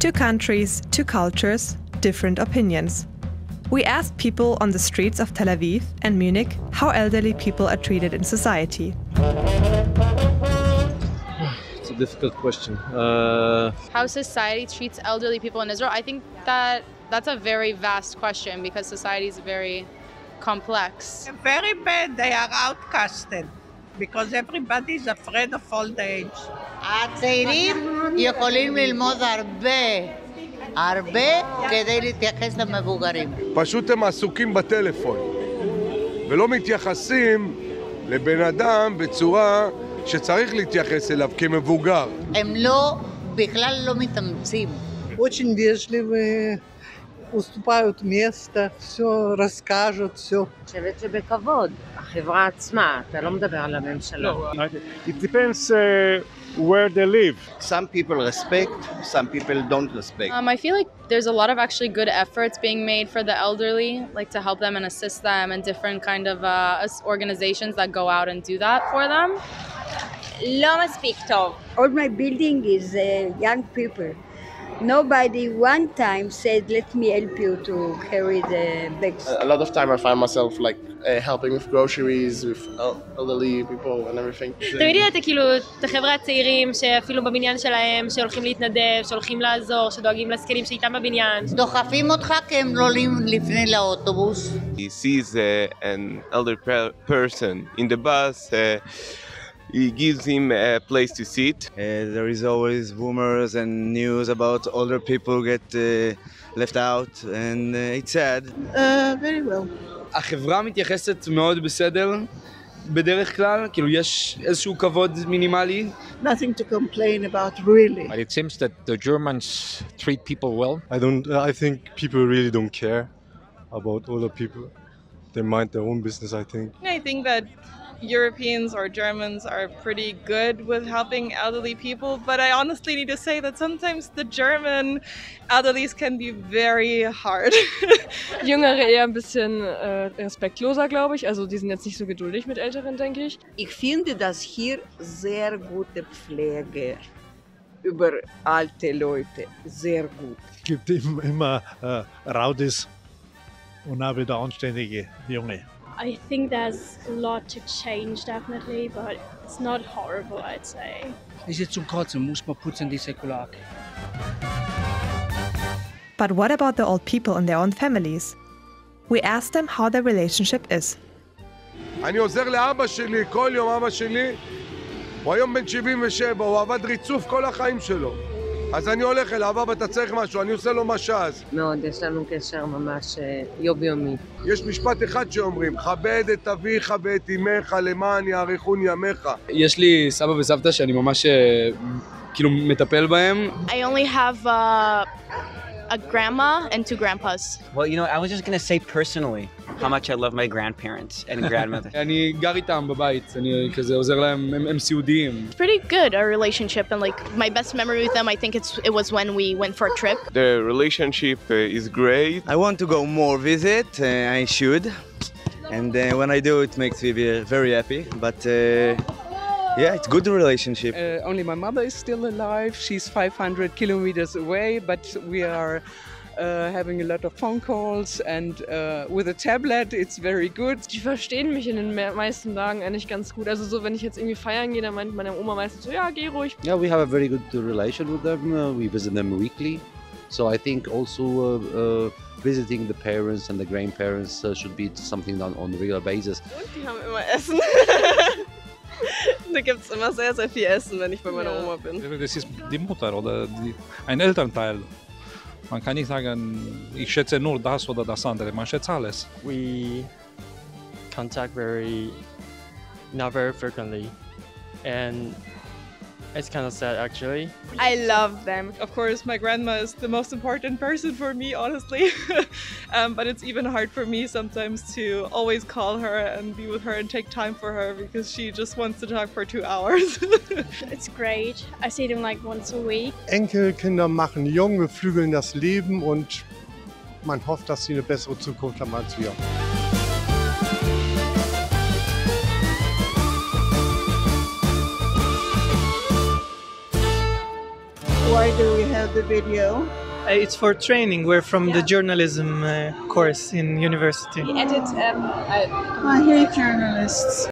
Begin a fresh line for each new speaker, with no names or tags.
Two countries, two cultures, different opinions. We asked people on the streets of Tel Aviv and Munich how elderly people are treated in society.
It's a difficult question. Uh,
how society treats elderly people in Israel, I think that that's a very vast question because society is very complex.
Very bad. They are outcasted because everybody is afraid of old age.
הצעירים יכולים ללמוד הרבה, הרבה כדי להתייחס למבוגרים.
פשוט הם עסוקים בטלפון, ולא מתייחסים לבן אדם בצורה שצריך להתייחס אליו כמבוגר.
הם לא, בכלל לא מתאמצים.
Очень вежливые, уступают место, все расскажут, все.
אני חושבת שבכבוד, החברה עצמה, אתה לא מדבר על הממשלה.
It depends uh, where they live.
Some people respect, some people don't respect.
Um, I feel like there's a lot of actually good efforts being made for the elderly, like to help them and assist them, and different kind of uh, organizations that go out and do that for them.
לא מספיק טוב.
All my building is uh, young people. Nobody one time said, let me help you to carry the bags.
A lot of time I find myself like uh, helping with groceries, with elderly people and everything.
תמיד ידעת כאילו את החבר'ה הצעירים שאפילו בבניין שלהם, שהולכים להתנדב, שהולכים לעזור, שדואגים לזקנים שאיתם בבניין.
דוחפים אותך כי הם לא עולים לפני לאוטובוס.
He sees uh, an elder person in the bus. Uh, he gives him a place to sit.
Uh, there is always rumors and news about older people get uh, left out, and uh, it's sad.
Uh, very well.
החברה מתייחסת מאוד בסדר, בדרך כלל, כאילו יש איזשהו כבוד מינימלי.
Nothing to complain about really.
But it seems that the Germans treat people well.
I don't. I think people really don't care about older people. They mind their own business. I think.
I think that Europeans or Germans are pretty good with helping elderly people, but I honestly need to say that sometimes the German elderlies can be very hard.
Jüngere eher ein bisschen äh, respektloser, glaube ich. Also die sind jetzt nicht so geduldig mit Älteren, denke ich.
Ich finde, dass hier sehr gute Pflege über alte Leute, sehr gut.
Es gibt immer äh, Raudis und auch wieder anständige Junge.
I think there's a lot to change definitely, but it's not horrible, I'd say.
Ist jetzt zum Kotzen, muss man putzen die Säkulake.
But what about the old people and their own families? We asked them how their relationship is.
אני עוזר לאבא שלי, כל יום אבא שלי, הוא היום בן 77, הוא עבד ריצוף כל החיים שלו. אז אני הולך אליו, אבא, אתה צריך משהו, אני עושה לו מש"ז.
מאוד, יש לנו קשר ממש יומיומי.
יש משפט אחד שאומרים, כבד את אביך ואת אמך למען יאריכון ימיך.
יש לי סבא וסבתא שאני ממש כאילו מטפל בהם.
I only have uh, a grandma and two grandpas.
Well, you know, I was just gonna say personally how much I love my grandparents and grandmother.
אני גר איתם בבית, אני כזה עוזר להם, הם, הם סיעודיים.
It's pretty good, our relationship, and like my best memory with them, I think it's it was when we went for a trip.
The relationship uh, is great.
I want to go more visit, uh, I should. And uh, when I do, it makes me very happy. But uh, yeah, it's good relationship.
Uh, only my mother is still alive. She's 500 kilometers away, but we are uh, having a lot of phone calls and uh, with a tablet it's very good.
Die verstehen mich in den meisten Tagen eigentlich ganz gut. Also so, wenn ich jetzt irgendwie feiern gehe, dann meint meine Oma meistens so, ja, geh ruhig.
Yeah, we have a very good relation with them. Uh, we visit them weekly. So I think also uh, uh, visiting the parents and the grandparents uh, should be something done on a regular basis.
Und die haben immer Essen. da gibt es immer sehr, sehr viel Essen, wenn ich bei meiner ja. Oma bin.
Das ist die Mutter oder die, ein Elternteil. Man man.
We contact very, not very frequently. And it's kind of sad actually.
I love them. Of course, my grandma is the most important person for me, honestly. um, but it's even hard for me sometimes to always call her and be with her and take time for her because she just wants to talk for two hours.
it's great. I see them like once a week.
Enkelkinder machen jung, beflügeln das Leben und man hofft, dass sie eine bessere Zukunft haben als wir.
Why do we have the video?
Uh, it's for training. We're from the journalism uh, course in university.
We edit. Um, I hate journalists.